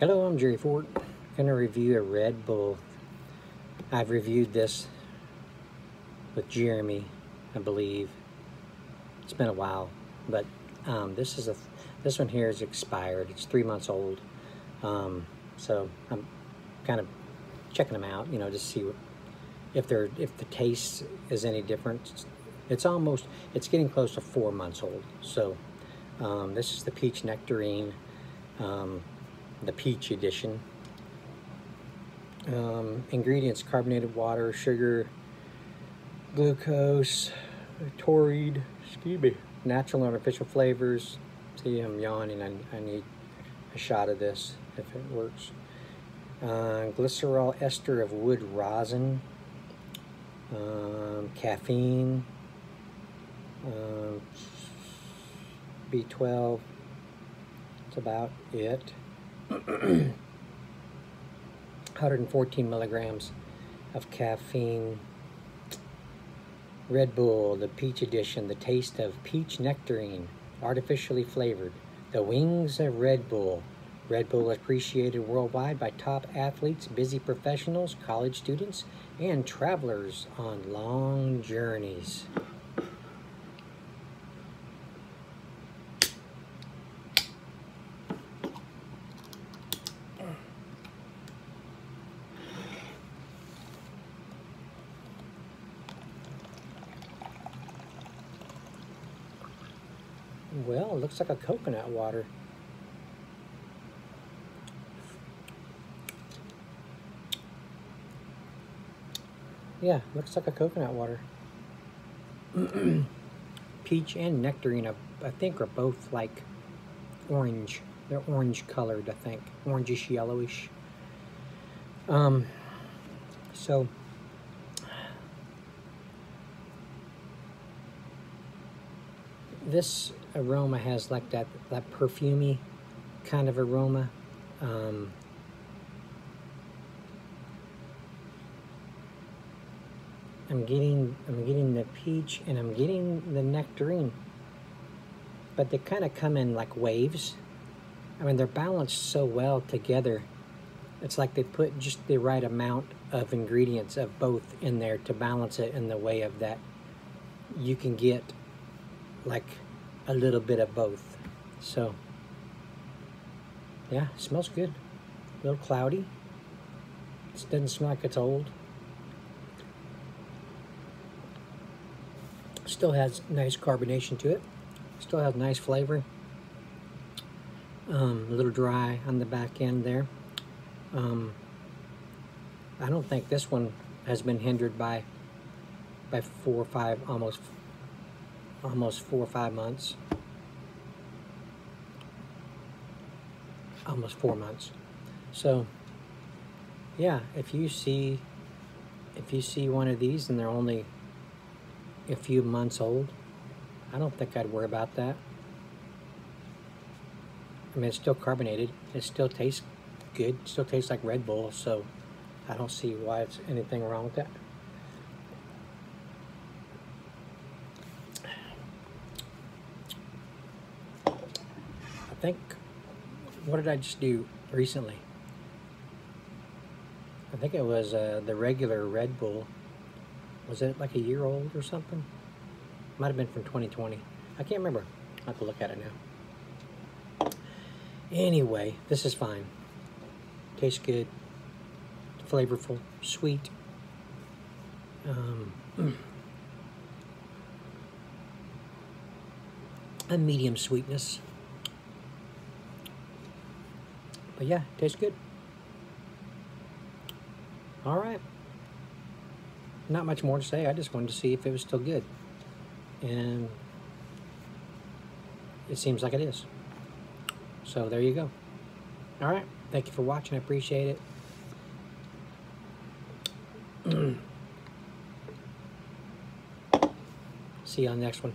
Hello, I'm Jerry Fort. I'm gonna review a Red Bull. I've reviewed this with Jeremy, I believe. It's been a while, but um, this is a this one here is expired. It's three months old, um, so I'm kind of checking them out, you know, to see what, if they're if the taste is any different. It's almost it's getting close to four months old. So um, this is the peach nectarine. The peach edition. Um, ingredients, carbonated water, sugar, glucose, tauride, excuse me, natural and artificial flavors. See, I'm yawning. I, I need a shot of this if it works. Uh, glycerol ester of wood rosin, um, caffeine, um, B12. That's about it. 114 milligrams of caffeine. Red Bull, the peach edition, the taste of peach nectarine, artificially flavored. The wings of Red Bull. Red Bull appreciated worldwide by top athletes, busy professionals, college students, and travelers on long journeys. Well, it looks like a coconut water. Yeah, looks like a coconut water. Peach and nectarine, I think, are both like orange. They're orange colored, I think. Orangish, yellowish. Um, so, this aroma has like that, that perfumey kind of aroma. Um, I'm getting I'm getting the peach and I'm getting the nectarine. But they kind of come in like waves. I mean, they're balanced so well together. It's like they put just the right amount of ingredients of both in there to balance it in the way of that you can get like a little bit of both. So, yeah, smells good. A little cloudy. It doesn't smell like it's old. Still has nice carbonation to it. Still has nice flavor. Um, a little dry on the back end there. Um, I don't think this one has been hindered by by four or five, almost almost four or five months. Almost four months. So, yeah, if you see, if you see one of these and they're only a few months old, I don't think I'd worry about that. I mean, it's still carbonated. It still tastes good. It still tastes like Red Bull, so I don't see why it's anything wrong with that. Think, what did I just do recently? I think it was uh, the regular Red Bull. Was it like a year old or something? Might have been from 2020. I can't remember. I have to look at it now. Anyway, this is fine. Tastes good. Flavorful. Sweet. Um, a medium sweetness. But yeah, tastes good. All right. Not much more to say. I just wanted to see if it was still good. And it seems like it is. So there you go. All right. Thank you for watching. I appreciate it. See you on the next one.